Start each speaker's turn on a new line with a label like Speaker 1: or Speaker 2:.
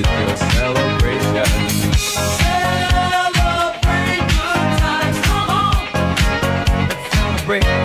Speaker 1: This is your celebration. Celebrate good times, come on. Let's celebrate.